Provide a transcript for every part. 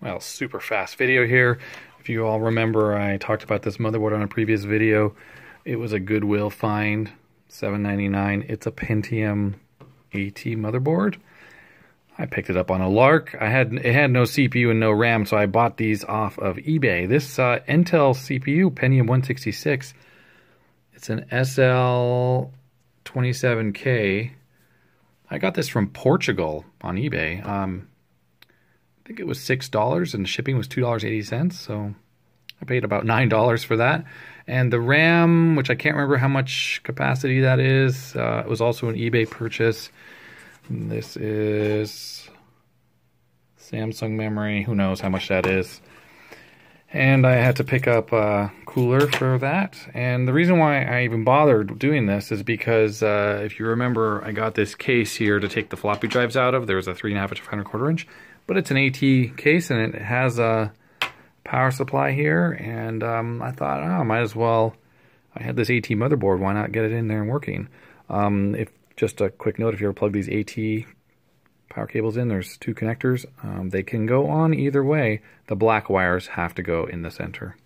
well, super fast video here. If you all remember, I talked about this motherboard on a previous video. It was a Goodwill find, $7.99. It's a Pentium AT motherboard. I picked it up on a lark. I had it had no CPU and no RAM, so I bought these off of eBay. This uh, Intel CPU, Pentium 166, it's an SL27K. I got this from Portugal on eBay. Um, think it was six dollars, and shipping was two dollars eighty cents. So I paid about nine dollars for that. And the RAM, which I can't remember how much capacity that is, uh, it was also an eBay purchase. This is Samsung memory. Who knows how much that is. And I had to pick up a cooler for that. And the reason why I even bothered doing this is because uh, if you remember, I got this case here to take the floppy drives out of. There's a three and a half inch, five and a quarter inch, but it's an AT case and it has a power supply here. And um, I thought, oh, might as well. I had this AT motherboard. Why not get it in there and working? Um, if just a quick note, if you ever plug these AT power cables in, there's two connectors. Um, they can go on either way. The black wires have to go in the center.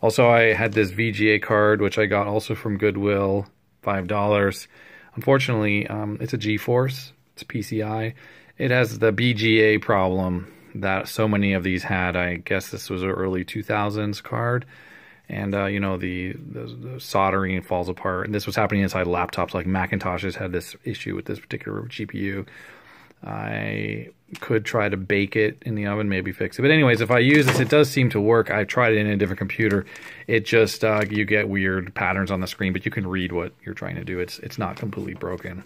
Also, I had this VGA card, which I got also from Goodwill, $5. Unfortunately, um, it's a GeForce. It's PCI. It has the BGA problem that so many of these had. I guess this was an early 2000s card and uh, you know the, the, the, soldering falls apart. And this was happening inside laptops. Like Macintoshes had this issue with this particular GPU. I could try to bake it in the oven, maybe fix it. But anyways, if I use this, it does seem to work. I tried it in a different computer. It just uh, you get weird patterns on the screen, but you can read what you're trying to do. It's it's not completely broken.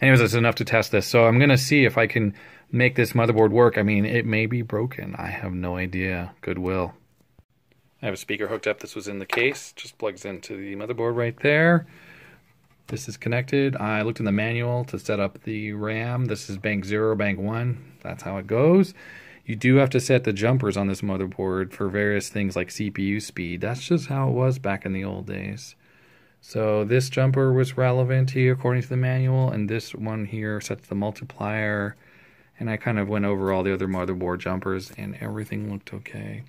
Anyways, it's enough to test this. So I'm gonna see if I can make this motherboard work. I mean, it may be broken. I have no idea. Goodwill. I have a speaker hooked up. This was in the case. Just plugs into the motherboard right there. This is connected. I looked in the manual to set up the RAM. This is bank 0, bank 1. That's how it goes. You do have to set the jumpers on this motherboard for various things like CPU speed. That's just how it was back in the old days. So this jumper was relevant here according to the manual, and this one here sets the multiplier. And I kind of went over all the other motherboard jumpers, and everything looked okay.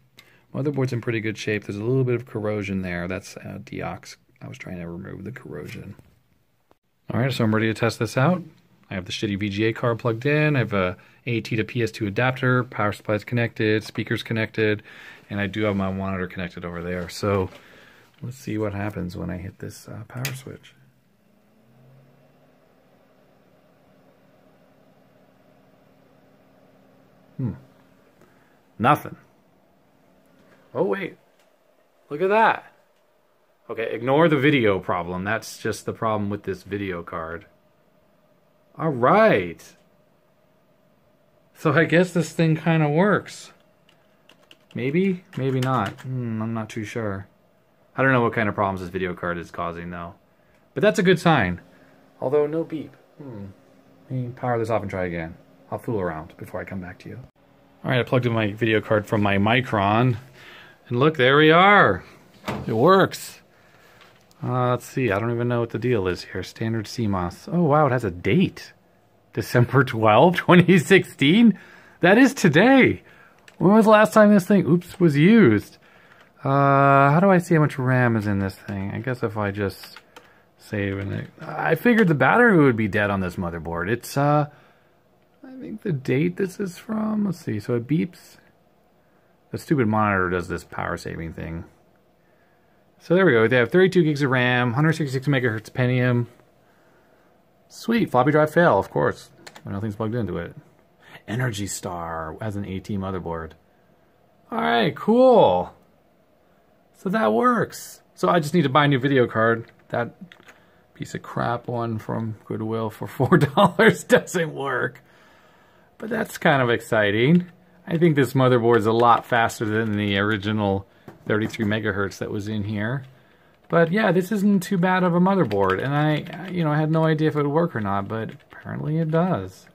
Motherboard's in pretty good shape. There's a little bit of corrosion there. That's uh, Deox. I was trying to remove the corrosion. All right, so I'm ready to test this out. I have the shitty VGA card plugged in. I have a AT to PS2 adapter. Power supply's connected. Speakers connected. And I do have my monitor connected over there. So let's see what happens when I hit this uh, power switch. Hmm. Nothing. Oh, wait. Look at that. Okay, ignore the video problem. That's just the problem with this video card. All right. So I guess this thing kind of works. Maybe, maybe not. Hmm, I'm not too sure. I don't know what kind of problems this video card is causing, though. But that's a good sign. Although, no beep. Hmm. Let me power this off and try again. I'll fool around before I come back to you. Alright, I plugged in my video card from my Micron. And look, there we are. It works. Uh, let's see. I don't even know what the deal is here. Standard CMOS. Oh, wow. It has a date. December 12, 2016? That is today. When was the last time this thing, oops, was used? Uh, how do I see how much RAM is in this thing? I guess if I just save it. I figured the battery would be dead on this motherboard. It's, uh, I think the date this is from, let's see. So it beeps the stupid monitor does this power saving thing. So there we go. They have 32 gigs of RAM, 166 megahertz Pentium. Sweet, floppy drive fail, of course, when nothing's plugged into it. Energy Star as an AT motherboard. All right, cool. So that works. So I just need to buy a new video card. That piece of crap one from Goodwill for $4 doesn't work. But that's kind of exciting. I think this motherboard is a lot faster than the original 33 megahertz that was in here. But yeah, this isn't too bad of a motherboard, and I, you know, I had no idea if it would work or not, but apparently it does.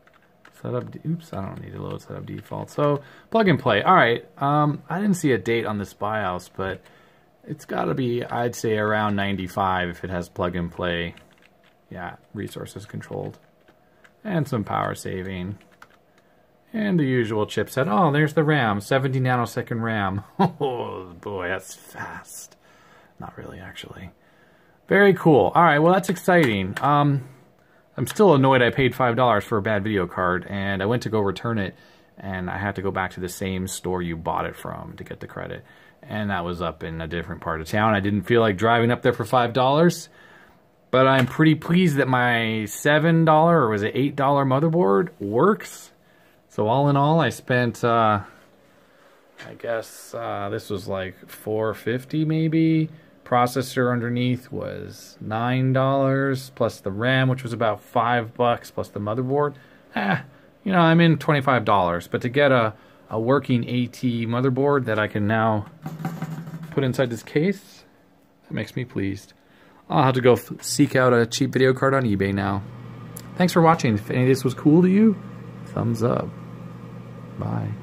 Setup, oops, I don't need to load setup default. So plug and play. All right, um, I didn't see a date on this BIOS, but it's got to be, I'd say, around 95 if it has plug and play. Yeah, resources controlled, and some power saving. And the usual chipset. Oh, there's the RAM, 70 nanosecond RAM. Oh boy, that's fast. Not really, actually. Very cool. All right, well, that's exciting. Um, I'm still annoyed I paid $5 for a bad video card, and I went to go return it, and I had to go back to the same store you bought it from to get the credit. And that was up in a different part of town. I didn't feel like driving up there for $5, but I'm pretty pleased that my $7 or was it $8 motherboard works. So all in all, I spent, uh, I guess uh, this was like 450 maybe processor underneath was nine dollars plus the RAM, which was about five bucks plus the motherboard. Ah, you know, I'm in twenty-five dollars. But to get a a working AT motherboard that I can now put inside this case, that makes me pleased. I'll have to go seek out a cheap video card on eBay now. Thanks for watching. If any of this was cool to you, thumbs up. Bye.